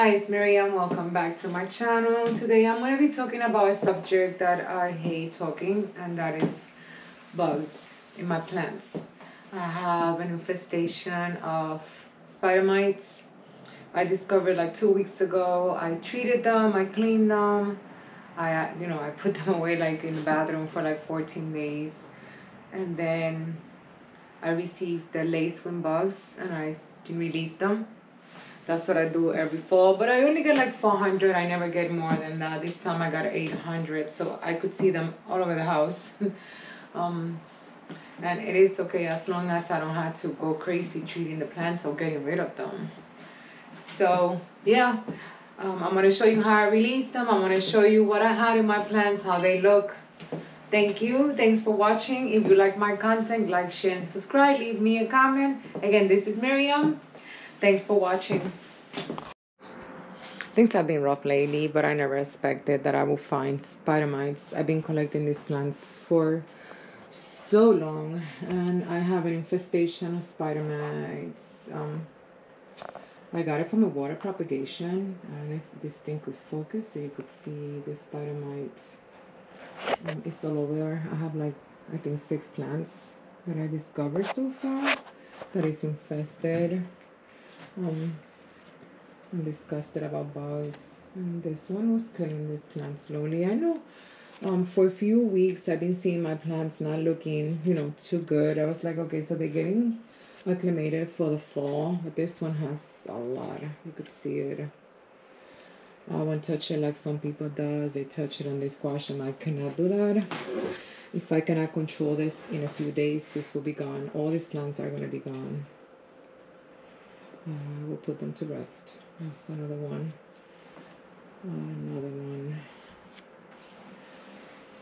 Hi, it's Miriam. Welcome back to my channel. Today I'm going to be talking about a subject that I hate talking, and that is bugs in my plants. I have an infestation of spider mites. I discovered like two weeks ago. I treated them, I cleaned them. I, you know, I put them away like in the bathroom for like 14 days. And then I received the lacewing bugs and I released them that's what I do every fall. But I only get like 400. I never get more than that. This time I got 800. So I could see them all over the house. um, and it is okay as long as I don't have to go crazy treating the plants or getting rid of them. So yeah, um, I'm going to show you how I release them. I'm to show you what I had in my plants, how they look. Thank you. Thanks for watching. If you like my content, like, share, and subscribe. Leave me a comment. Again, this is Miriam. Thanks for watching. Things have been rough lately, but I never expected that I would find spider mites. I've been collecting these plants for so long, and I have an infestation of spider mites. Um, I got it from a water propagation, and if this thing could focus, so you could see the spider mites. Um, it's all over. I have like, I think six plants that I discovered so far that is infested. Um, I'm disgusted about bugs. And this one was killing this plant slowly. I know um, for a few weeks I've been seeing my plants not looking, you know, too good. I was like, okay, so they're getting acclimated for the fall. But this one has a lot. You could see it. I won't touch it like some people does. They touch it and they squash and I cannot do that. If I cannot control this in a few days, this will be gone. All these plants are going to be gone. Uh, we'll put them to rest. That's another one. another one.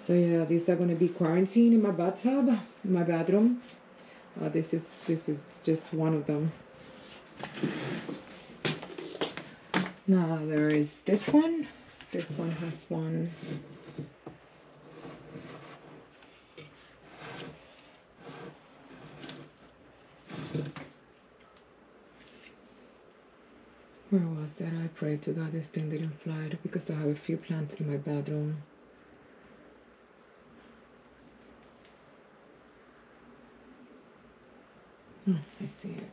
So yeah, these are going to be quarantined in my bathtub, in my bathroom. Uh, this is this is just one of them. Now there is this one. This one has one. Where was that? I prayed to God this thing didn't fly because I have a few plants in my bedroom. Oh, I see it.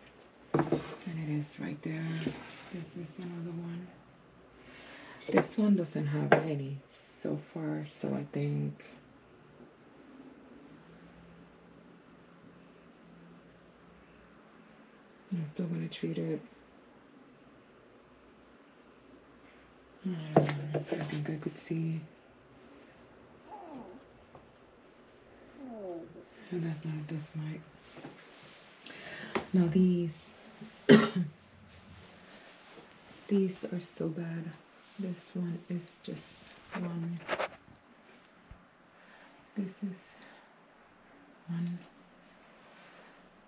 And it is right there. This is another one. This one doesn't have any so far, so I think I'm still going to treat it I think I could see. And that's not this night. Now these, these are so bad. This one is just one. This is one.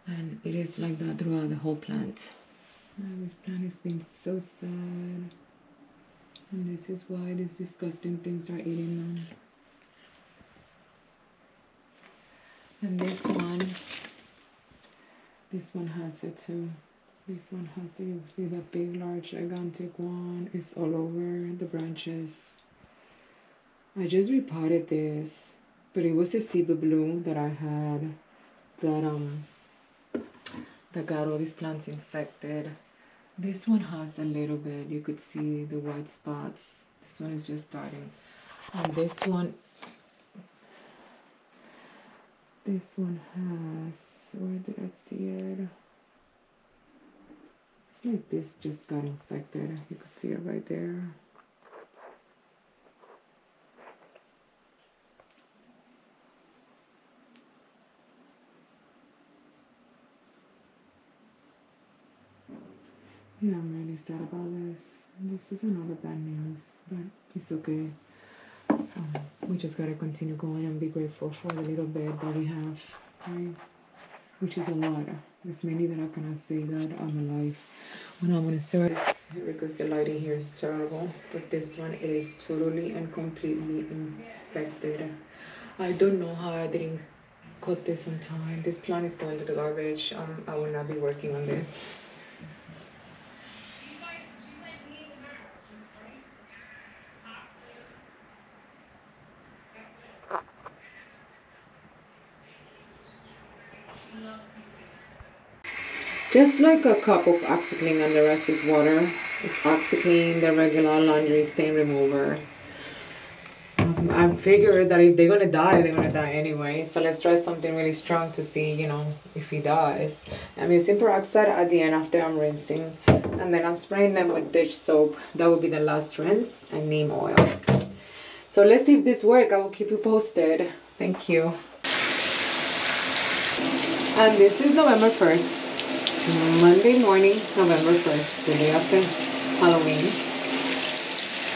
And it is like that throughout the whole plant. And this plant has been so sad. And this is why these disgusting things are eating them. And this one, this one has it too. This one has it. You see that big, large, gigantic one It's all over the branches. I just repotted this, but it was a Cebu Blue that I had that um that got all these plants infected. This one has a little bit, you could see the white spots. This one is just starting. And this one, this one has, where did I see it? It's like this just got infected. You can see it right there. Yeah, I'm really sad about this. This is another bad news, but it's okay. Um, we just gotta continue going and be grateful for the little bit that we have, right? Which is a lot. There's many that I cannot say that I'm alive. When I'm gonna this because the lighting here is terrible, but this one it is totally and completely infected. I don't know how I didn't cut this on time. This plant is going to the garbage. Um, I will not be working on this. Just like a cup of OxiClean and the rest is water. It's OxiClean, the regular laundry stain remover. Um, I figured that if they're gonna die, they're gonna die anyway. So let's try something really strong to see, you know, if he dies. I'm using peroxide at the end after I'm rinsing. And then I'm spraying them with dish soap. That will be the last rinse and neem oil. So let's see if this works. I will keep you posted. Thank you. And this is November 1st. Monday morning, November 1st, the day after Halloween.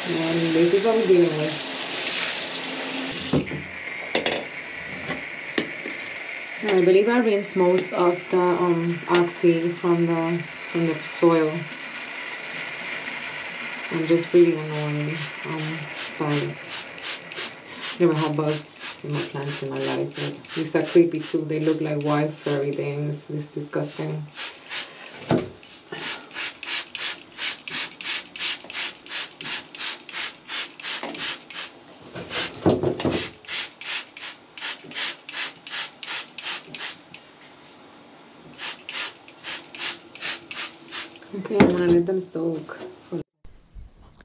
And this is what we're dealing with. I believe I rinsed most of the um, oxy from the from the soil. I'm just really annoyed um, by never had bugs in my plants in my life. These are creepy too. They look like white furry things. It's disgusting. Okay, I'm gonna let them soak.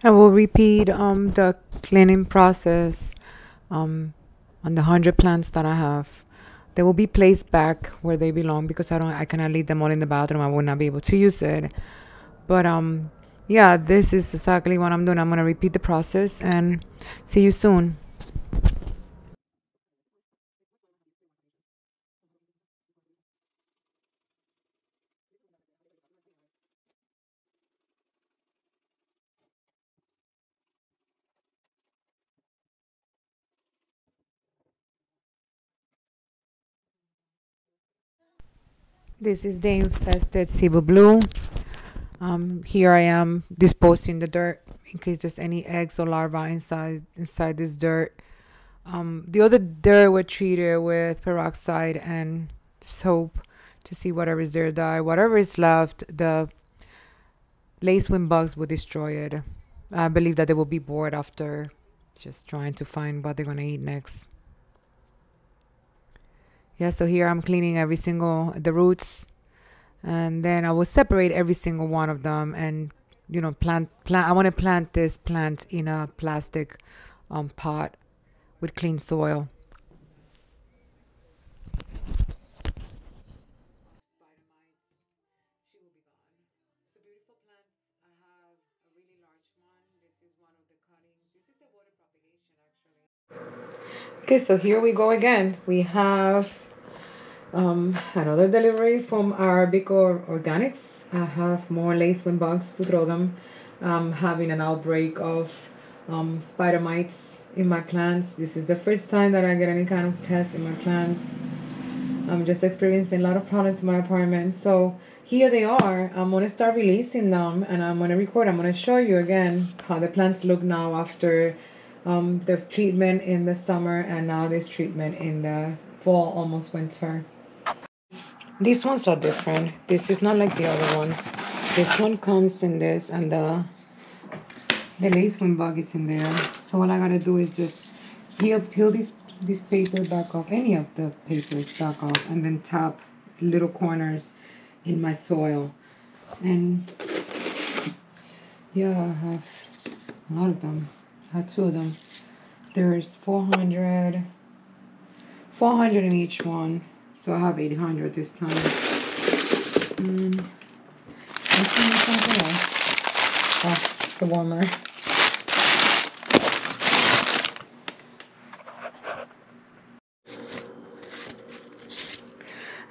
I will repeat um the cleaning process um on the hundred plants that I have. They will be placed back where they belong because I don't I cannot leave them all in the bathroom. I will not be able to use it. But um yeah, this is exactly what I'm doing. I'm gonna repeat the process and see you soon. This is the infested Cebu Blue. Um, here I am disposing the dirt in case there's any eggs or larvae inside inside this dirt. Um, the other dirt were treated with peroxide and soap to see whatever is there die. Whatever is left, the lacewing bugs will destroy it. I believe that they will be bored after just trying to find what they're gonna eat next. Yeah, so here I'm cleaning every single the roots and then I will separate every single one of them and you know plant plant I want to plant this plant in a plastic um, pot with clean soil. Okay, so here we go again. We have um, another delivery from Arabica Organics. I have more lacewing bugs to throw them. I'm having an outbreak of um, spider mites in my plants. This is the first time that I get any kind of pest in my plants. I'm just experiencing a lot of problems in my apartment. So here they are. I'm going to start releasing them and I'm going to record. I'm going to show you again how the plants look now after um, the treatment in the summer and now this treatment in the fall, almost winter. These ones are different. This is not like the other ones. This one comes in this and the the lacewing bug is in there. So all I gotta do is just peel peel this this paper back off, any of the papers back off, and then tap little corners in my soil. And yeah, I have a lot of them. I have two of them. There's 400, 400 in each one. So I have 800 this time. Oh, the warmer.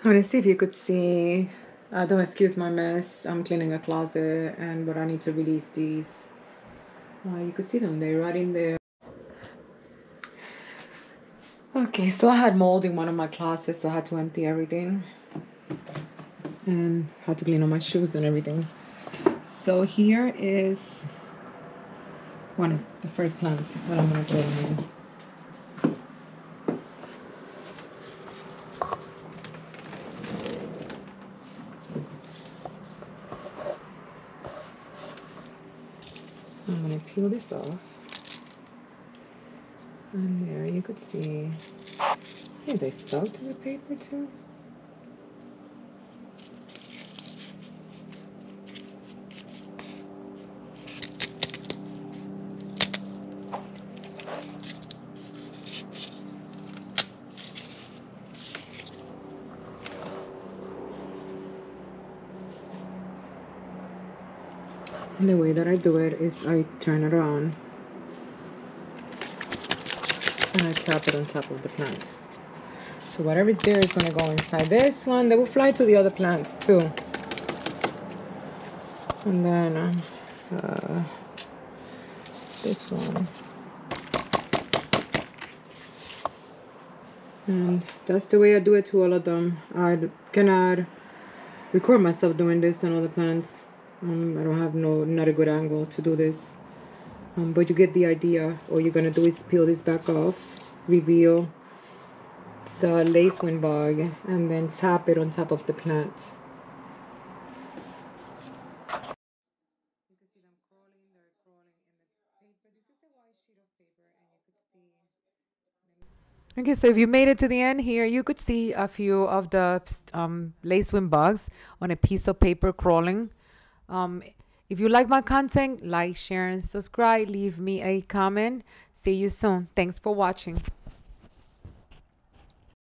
I'm gonna see if you could see. Uh, don't excuse my mess. I'm cleaning a closet, and but I need to release these. Uh, you could see them. They're right in there. Okay, so I had mold in one of my classes, so I had to empty everything. And had to clean all my shoes and everything. So here is one of the first plants that I'm gonna throw in. I'm gonna peel this off on there. You could see. Yeah, they spoke to the paper too. The way that I do it is I turn it around and I tap it on top of the plant. So whatever is there is going to go inside this one. They will fly to the other plants too. And then uh, uh, this one. And that's the way I do it to all of them. I cannot record myself doing this on all the plants. Um, I don't have no not a good angle to do this. Um, but you get the idea. All you're gonna do is peel this back off, reveal the lacewing bug, and then tap it on top of the plant. Okay, so if you made it to the end here, you could see a few of the um, bugs on a piece of paper crawling. Um, if you like my content, like, share, and subscribe. Leave me a comment. See you soon. Thanks for watching.